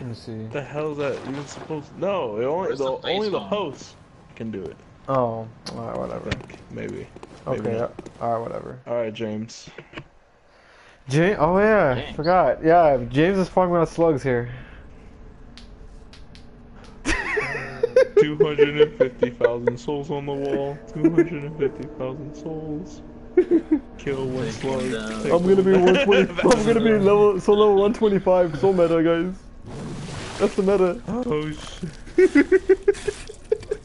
Let me see. The hell is that even supposed? To... No, it only Where's the, the only the host can do it. Oh, alright, whatever. Maybe. Maybe Okay, not. Uh, alright, whatever. All right, James. James, oh yeah, James. forgot. Yeah, James is farming out slugs here. Two hundred and fifty thousand souls on the wall. Two hundred and fifty thousand souls. Kill one Take slug. him down. take I'm gonna be 120. I'm gonna be level so level 125. So meta, guys. That's the meta. Oh shit.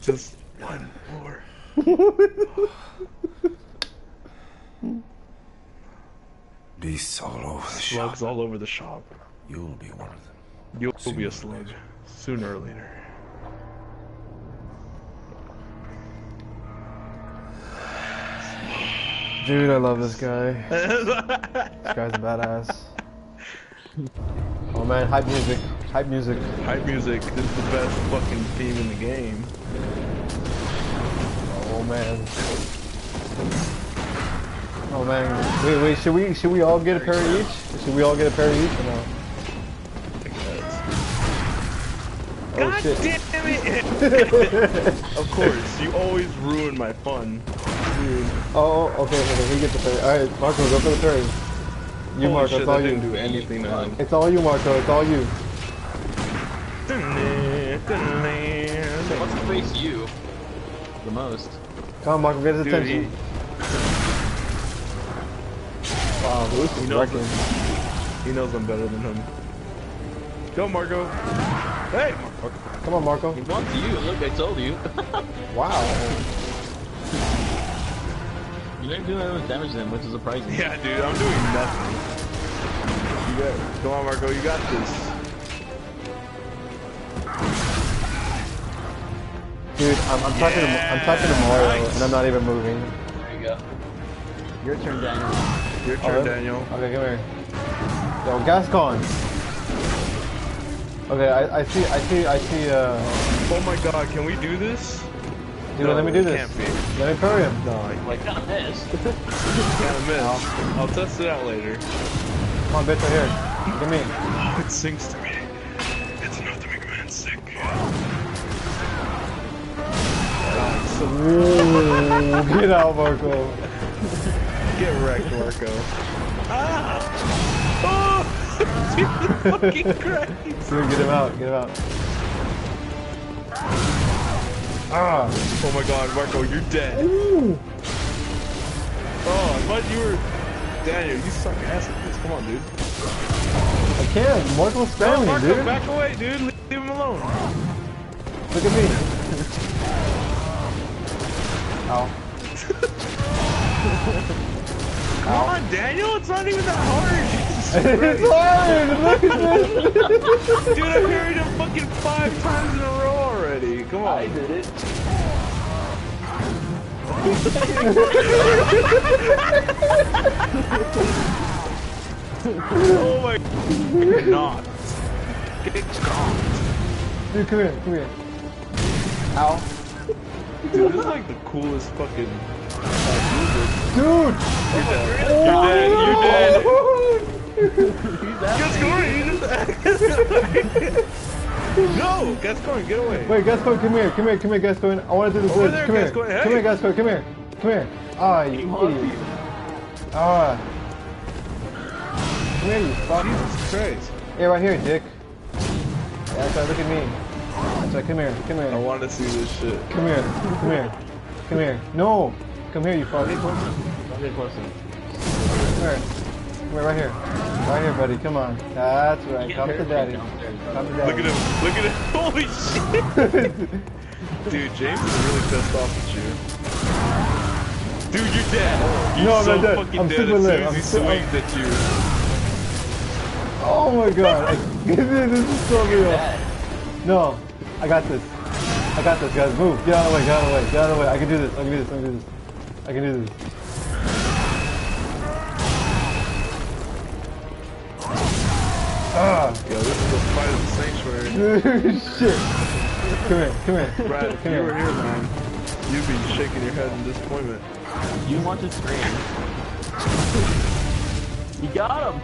Just one more. Beasts all over the Slugs shop. all over the shop. You'll be one of them. You'll be a slug. later. Sooner or later. Dude, I love this guy. This guy's a badass. Oh man, hype music. Hype music. Hype music is the best fucking theme in the game. Oh man. Oh man. Wait, wait. Should we should we all get a pair of each? Should we all get a pair of each or no? Oh God shit. damn it! of course, you always ruin my fun. Dude. Oh, oh, okay, okay. He gets the pair. All right, Marco, go for the pair. You, Holy Marco. shit, It's all you. didn't do anything to him. It's all you, Marco. It's all you. He wants to face you the most. Come on, Marco, get his Dude, attention. he, Wow, Luke is He knows wrecking. he knows I'm better than him. Go, Marco. Hey, Marco. Come on, Marco. He wants you. Look, I told you. Wow. you didn't do that much damage to him, which is surprising. Yeah, dude, I'm doing nothing. You got, come on, Marco. You got this. Dude, I'm, I'm talking to I'm talking to Mario, Nice. and I'm not even moving. There you go. Your turn, Daniel. Your Oh, turn, that- Daniel. Okay, come here. Yo, Gascoigne. Okay, I, I see, I see, I see. Uh, Oh my God, can we do this? dude, No, let me do this. Can't be. Let me parry him. No, I Like, kind of pissed. kind of miss. I'll test it out later. Come on, bitch, right here. Look at me. Oh, it sinks to me. It's enough to make a man sick. Ooh, get out, Marco. Get wrecked, Marco. ah! Oh! Jesus fucking Christ! Dude, get him out, get him out. Ah. Oh my god, Marco, you're dead. Ooh. Oh, I thought you were... Daniel, you suck ass at this. Come on, dude. I can't. Marco's No, spamming, Marco, dude. back away, dude. Leave him alone. Look at me. Ow. Come on, Daniel. It's not even that hard. It's Christ. hard! Look at this! Dude, I parried him fucking five times in a row already. Come on. I did it. Oh my... Not. Get gone. Dude, come here, come here. Ow. Dude, this is like the coolest fucking... Dude! You're dead. You're dead. You're dead. He's that Gascoigne, you just... no! Gascoigne, get away. Wait, Gascoigne, come here, come here, come here, Gascoigne. I want to do this Over there, Come here. Gascoigne, Come here, Gascoigne, come here. Come here. Ah, you idiot. Ah. Come here, you fuck. Jesus Christ. Yeah, right here, dick. Yeah, that's right, look at me. Right, come here, come here. I want to see this shit. Come here, come here. Come here. No! Come here, you fuck. Come get closer. here. Come here, right here. Right here, buddy, come on. That's right, come to daddy. Come to daddy. Look at him. Look at him. Holy shit. Dude, James is really pissed off at you. Dude, you're dead. You're No, I'm so not dead. fucking I'm dead super as lit. soon as I'm he su- I'm- at you. Oh my god. This is so real. No, I got this. I got this, guys. Move. Get out of the way. Get out of the way. Get out of the way. I can do this. I can do this. I can do this. I can do this. Ah, Yo, this is the fight of the sanctuary. shit. Come here. Come here. Brad, if Come you here. were here, man, you'd be shaking your head in disappointment. You want to scream. You got him.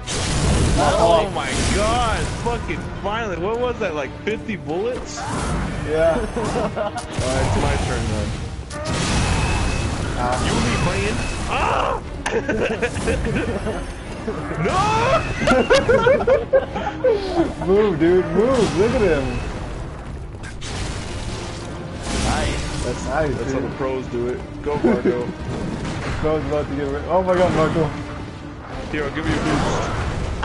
Oh my god, fucking finally. What was that, like 50 bullets? Yeah. Alright, it's my turn then. You and me playing? Ah! no! Move, dude, move. Look at him. Nice. That's nice, That's how the pros do it. Go, Marco. Bro's about to get rid. Oh my god, Marco. Here, I'll give you a boost.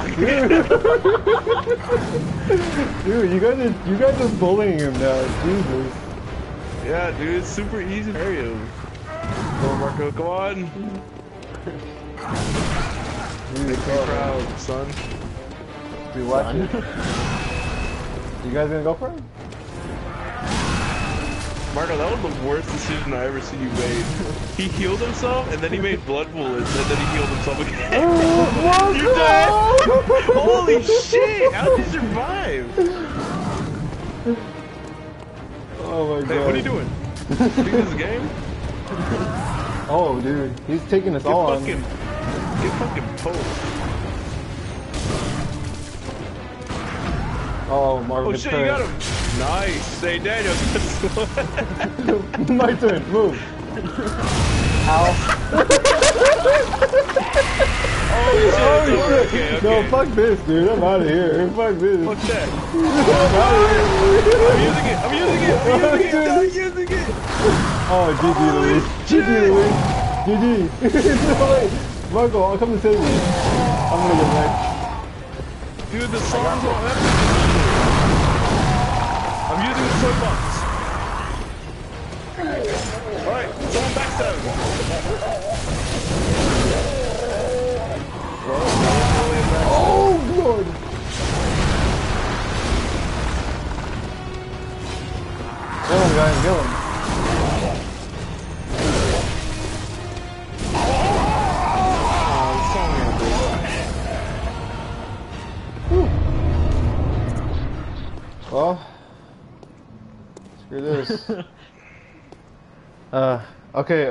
Dude, you guys are you guys are bullying him now. Jesus. Yeah, dude, it's super easy to area. Go, Marco, come on. Dude, Be proud, son. We watching. You guys gonna go for it? Marco, that was the worst decision I ever seen you made. He healed himself, and then he made blood bullets, and then he healed himself again. Oh, You died! Holy shit! How did you survive? Oh my god. Hey, what are you doing? Beat this game? Oh, dude, he's taking us Get all on. fucking, get fucking poked. Oh, Marco. Oh shit, you got him! Nice! Hey, Daniel? My turn. Move. Ow. Oh shit! Oh, shit. okay. No, fuck this, dude. I'm out of here. Fuck this. Oh, fuck that. I'm I'm using it! I'm using it! I'm oh, using it! I'm using it! Oh, GG, Luis. GG, Luis. GG. no, wait. Marco, I'll come to save you. I'm gonna get back. Dude, the song's all epic. I'm using the toy box. Alright, someone back him. uh, okay.